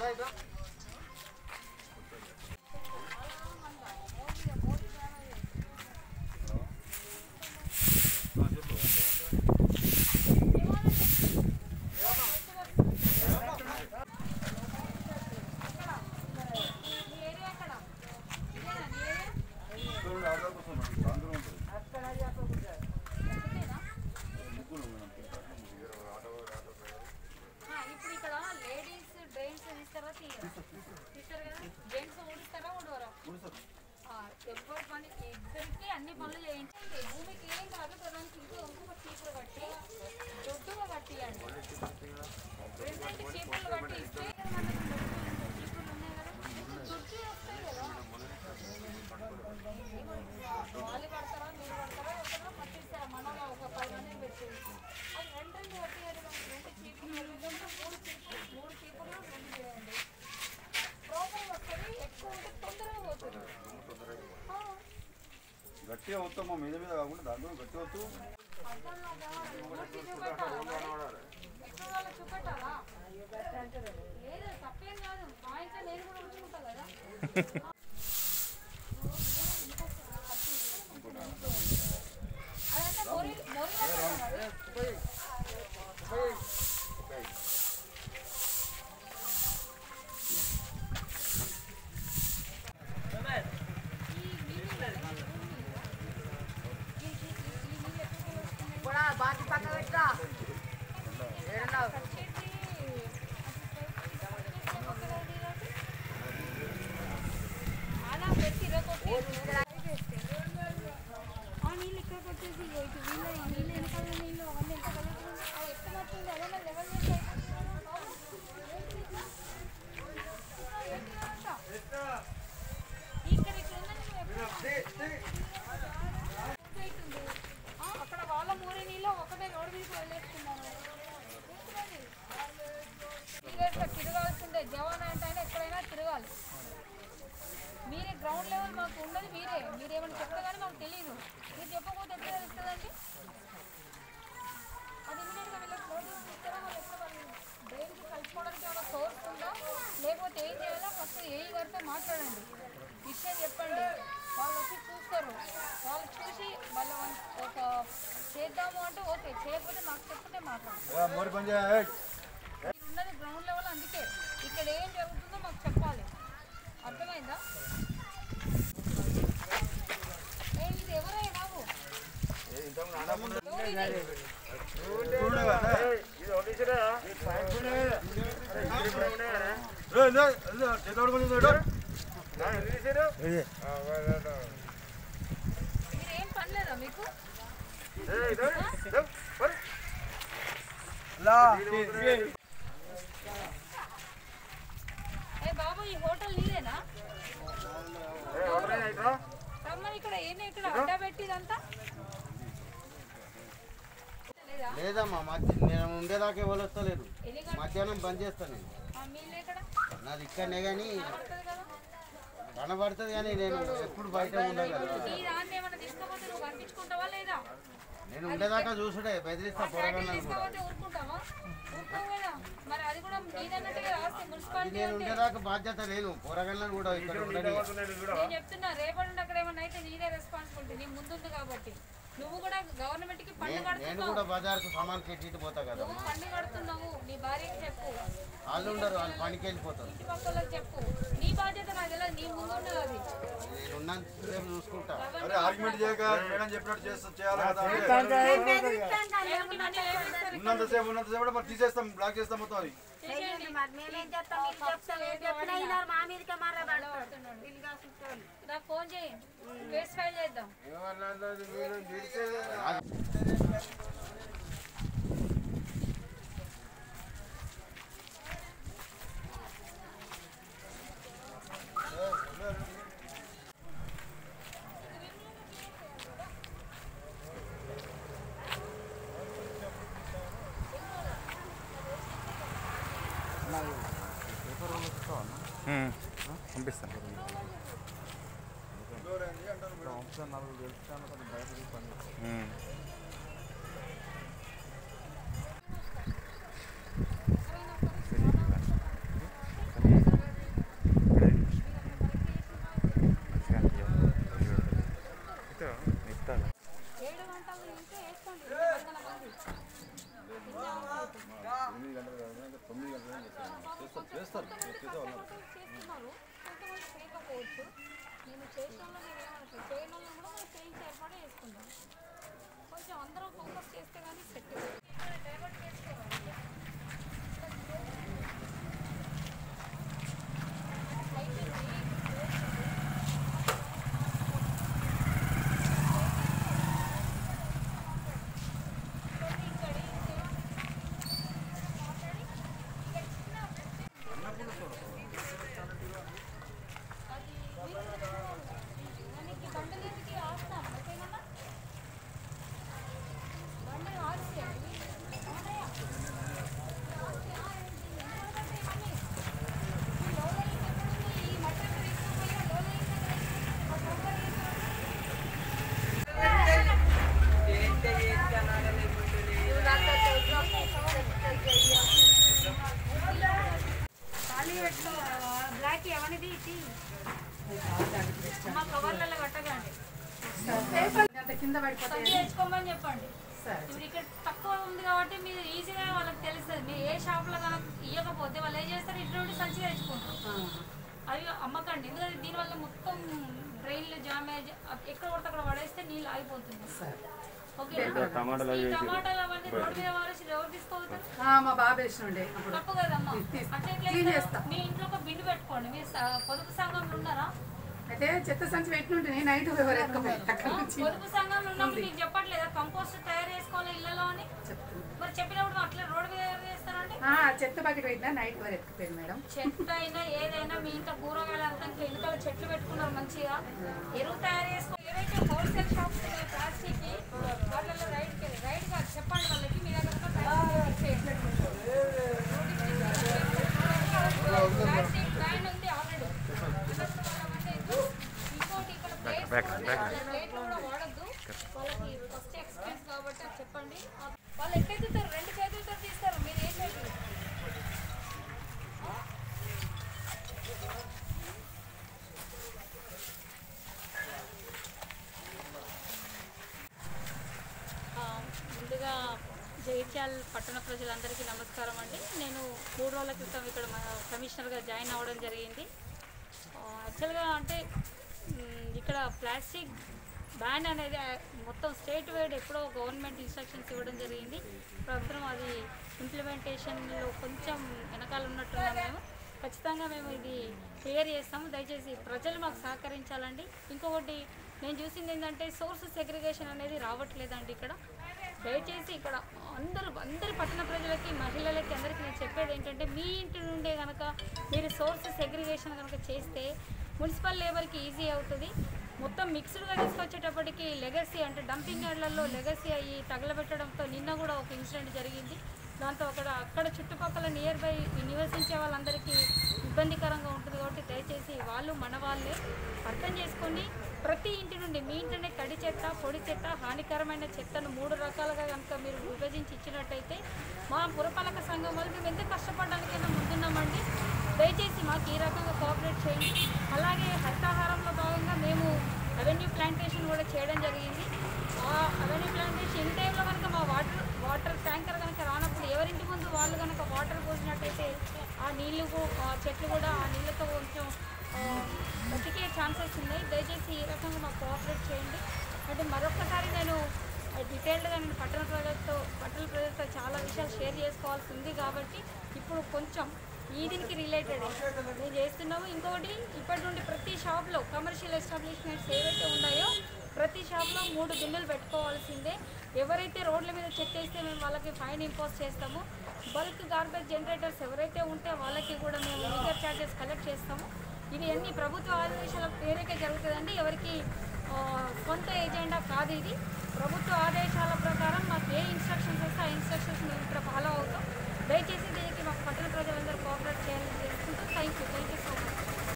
Bye, bye. గట్టిగా వస్తామా మీద మీద కాకుండా దాంట్లో గట్టిగా వస్తూ లేదు తప్పేం కాదు. మా ఇంట్లో నేను కూడా ఉంచుకుంటా కదా అదంతా మొరి మొరి అంటారు కదా. ఈ నీళ్ళు కదా, ఈ నీళ్ళు. ఈ- ఈ- ఈ- ఈ నీళ్ళు ఎక్కడికి వస్తున్నాయి? కూడా బాటి పక్క పెట్టా నీళ్ళు ఇక్కడ కొట్టేసి ఈ నీళ్ళు వెనకాల నీళ్ళు తిరగాలి. మీరే గ్రౌండ్ లెవెల్ మాకు ఉండదు మీరే. మీరు ఏమైనా చెప్తే కానీ మాకు తెలియదు మీరు చెప్పకపోతే ఎట్లా తెలుస్తుందండి? అది ఇమీడియట్గా వీళ్ళకి నోటీస్ ఇస్తారా వాళ్ళు కలుపుకోవడానికి ఏమైనా సోర్స్ ఉందా? లేకపోతే ఏం చేయాలో? ఫస్ట్ ఏ గారితో మాట్లాడండి. విషయం చెప్పండి. వాళ్ళు వచ్చి చూస్తారు. వాళ్ళు చూసి వాళ్ళు ఒక చేద్దాము అంటే ఓకే. చేయకపోతే మాకు చెప్తే మాట్లాడాలి ఉన్నది గ్రౌండ్ లెవెల్ అందుకే. ఇక్కడ ఏం జరుగుతుందో మాకు చెప్పాలి. అర్థమైందా? ఇది ఎవరే బాబు? మీరు ఏం పనిలేదా మీకు బాబు ఈ హోటల్ నీదేనా? రమ్మని ఇక్కడ ఏంటి ఇక్కడ అడ్డా పెట్టిదంతా? లేదా లేదమ్మా మధ్య నేను ఉండేదాకా ఎవరు గంటలు? మధ్యాహ్నం బంద్ చేస్తాను నేను. నాది ఇక్కడనే కానీ కనబడుతుంది కానీ నేను ఎప్పుడు బయట ఉండగలను నేను ఉండేదాకా చూసుడే బెదిరిస్తా మున్సిపాలిటీ నేను ఉండేదాకా బాధ్యత లేదు. పొరగలను కూడా ఇక్కడ నేను చెప్తున్నా రేపటి అక్కడ ఏమన్నా అయితే నీదే రెస్పాన్సిబిలిటీ నీ ముందుంది కాబట్టి. నువ్వు కూడా గవర్నమెంట్కి పన్ను నేను కూడా బజార్కు సామాన్ కెట్టి ఇటు పోతా కదా. నువ్వు పన్ను కడుతున్నావు నీ భార్యకి చెప్పు. వాళ్ళు ఉండరు వాళ్ళు పనికి వెళ్ళిపోతారు. ఇంటి పక్కలకు చెప్పు. నీ బాధ్యత నాకు తెలియదు నీ ముందు ఉన్నది. అది నేను చూసుకుంటా అరే ఆర్గ్యుమెంట్ చేయక మేడం చెప్పినట్టు చేస్తా చేయాలి కదా? ఏమిస్తారు? ఉన్నంతసేపు ఉన్నంతసేపు కూడా మరి తీసేస్తాం బ్లాక్ చేస్తాం మొత్తం అది. చేసేయండి. మరి మేమేం చెప్తాం మీరు చెప్తాం ఏం చెప్పినా అయినారు మా మీదకే మర్రబడతాడు ఇల్లుగా చుట్టాలు నాకు ఫోన్ చేయి కేసు ఫైల్ చేద్దాం పంపిస్తాను. ఏడు కింద పడిపోతాయి తెచ్చుకోమని చెప్పండి. సరే ఇప్పుడు ఇక్కడ తక్కువ ఉంది కాబట్టి మీరు ఈజీగా వాళ్ళకి తెలుస్తుంది. మీరు ఏ షాప్లో కనుక ఇవ్వకపోతే వాళ్ళు ఏం చేస్తారు? ఇంటి నుండి సంచి తెచ్చుకుంటారు. ఆ, అవి అమ్మకండి. ఎందుకంటే దీనివల్ల మొత్తం డ్రైన్లు జామేజ్ ఎక్కడ పడితే అక్కడ పడేస్తే నీళ్ళు ఆగిపోతుంది. మా బాబు వేసినుండే అప్పుడు. తప్పు కదమ్మా. అంటే ఎట్లా క్లీన్ ఇస్తారు? చేస్తా. మీ ఇంట్లో ఒక బిందు పెట్టుకోండి. మీరు స- పొదుపు సంఘంలో ఉన్నారా? అయితే చెత్త సంచి పెట్టినుంటే నైట్ చెప్పట్లేదా? కంపోస్ట్ తయారు చేసుకోవాలి ఇళ్ళలో అని? చెప్తున్నా. మరి చెప్పినప్పుడు అట్లా రోడ్డు చేస్తారండి? చెత్త బకెట్ పెట్టినా నైట్ ఎవరు ఎత్తుకుపోయింది మేడం. చెత్త అయినా ఏదైనా మీ ఇంట్లో కూరగాయలు అంతా వెనకాల చెట్లు పెట్టుకున్నారు మంచిగా. ఎరువు తయారు చేసుకో. ఏవైతే హోల్సేల్ షాప్స్ ప్లాస్టిక్ వాళ్ళలో రైడ్ రైడ్ కాదు చెప్పండి వాళ్ళకి మీ దగ్గర ఉన్న ప్లాస్టిక్ ఇచ్చేయండి. ప్లాస్టిక్ బ్యాన్ ఉంది ఆల్రెడీ ఇంకోటి ఇక్కడ ప్లేట్స్ ఉంది. వాళ్ళ ప్లేట్లు కూడా వాడొద్దు వాళ్ళకి ఫస్ట్ ఎక్స్పీరియన్స్ కాబట్టి అది చెప్పండి వాళ్ళు ఎట్లయితే రెండు చేతులతో తీస్తారు మీరు ఏ చేతులు ఆ, ముందుగా జగిత్యాల పట్టణ ప్రజలందరికీ నమస్కారం అండి. నేను మూడు రోజుల క్రితం ఇక్కడ కమిషనర్గా జాయిన్ అవ్వడం జరిగింది. యాక్చువల్గా అంటే ఇక్కడ ప్లాస్టిక్ బ్యాన్ అనేది మొత్తం స్టేట్ వైడ్ ఎప్పుడో గవర్నమెంట్ ఇన్స్ట్రక్షన్స్ ఇవ్వడం జరిగింది. ప్రభుత్వం అది ఇంప్లిమెంటేషన్లో కొంచెం వెనకాల ఉన్నట్టున్నాం మేము. ఖచ్చితంగా మేము ఇది క్లియర్ చేస్తాము. దయచేసి ప్రజలు మాకు సహకరించాలండి. ఇంకొకటి నేను చూసింది ఏంటంటే సోర్స్ సెగ్రిగేషన్ అనేది రావట్లేదండి ఇక్కడ. దయచేసి ఇక్కడ అందరూ అందరి పట్టణ ప్రజలకి మహిళలకి అందరికీ నేను చెప్పేది ఏంటంటే మీ ఇంటి నుండే కనుక మీరు సోర్స్ సెగ్రిగేషన్ కనుక చేస్తే మున్సిపల్ లేబర్కి ఈజీ అవుతుంది. మొత్తం మిక్స్డ్గా తీసుకొచ్చేటప్పటికి లెగసీ అంటే డంపింగ్ యార్డ్లలో లెగసీ అయ్యి తగలబెట్టడంతో నిన్న కూడా ఒక ఇన్సిడెంట్ జరిగింది. దాంతో అక్కడ అక్కడ చుట్టుపక్కల నియర్ బై నివసించే వాళ్ళందరికీ ఇబ్బందికరంగా ఉంటుంది కాబట్టి దయచేసి వాళ్ళు మన వాళ్ళే అర్థం చేసుకొని ప్రతి ఇంటి నుండి మీ ఇంటినే తడి చెత్త పొడి చెత్త హానికరమైన చెత్తను మూడు రకాలుగా కనుక మీరు విభజించి ఇచ్చినట్టయితే మా పురపాలక సంఘం వాళ్ళు మేము ఎంత కష్టపడడానికైనా ముందున్నామండి. దయచేసి మాకు ఈ రకంగా కోఆపరేట్ చేయండి. అలాగే హరితాహారంలో భాగంగా మేము అవెన్యూ ప్లాంటేషన్ కూడా చేయడం జరిగింది. ఆ అవెన్యూ ప్లాంటేషన్ ఇన్ టైంలో కనుక మా వాటర్ వాటర్ ట్యాంకర్ కనుక రానప్పుడు ఎవరింటి ముందు వాళ్ళు కనుక వాటర్ పోసినట్టయితే ఆ నీళ్ళు చెట్లు కూడా ఆ నీళ్ళతో కొంచెం బతికే ఛాన్సెస్ ఉన్నాయి దయచేసి ఈ రకంగా మాకు కోఆపరేట్ చేయండి. అంటే మరొకసారి నేను డీటెయిల్డ్గా నేను పట్టణ ప్రజలతో పట్టణ ప్రజలతో చాలా విషయాలు షేర్ చేసుకోవాల్సి ఉంది కాబట్టి ఇప్పుడు కొంచెం ఈ దీనికి రిలేటెడ్ మేము చేస్తున్నాము. ఇంకొకటి ఇప్పటి నుండి ప్రతి షాప్లో కమర్షియల్ ఎస్టాబ్లిష్మెంట్స్ ఏవైతే ఉన్నాయో ప్రతి షాప్లో మూడు బిల్లులు పెట్టుకోవాల్సిందే. ఎవరైతే రోడ్ల మీద చెక్ చేస్తే మేము వాళ్ళకి ఫైన్ ఇంపోజ్ చేస్తాము. బల్క్ గార్బేజ్ జనరేటర్స్ ఎవరైతే ఉంటే వాళ్ళకి కూడా మేము మీటర్ ఛార్జెస్ కలెక్ట్ చేస్తాము. ఇది ఎన్ని ప్రభుత్వ ఆదేశాల పేరుకే జరుగుతుందండి? ఎవరికి సొంత ఏజెండా కాదు ఇది. ప్రభుత్వ ఆదేశాల ప్రకారం మాకు ఏ ఇన్స్ట్రక్షన్స్ వస్తే ఆ ఇన్స్ట్రక్షన్స్ మేము ఇక్కడ ఫాలో అవుతాం. దయచేసి దీనికి మాకు పట్టణ ప్రజలందరూ కోఆపరేట్ చేయాలని చెప్పుకుంటూ థ్యాంక్ యూ థ్యాంక్ యూ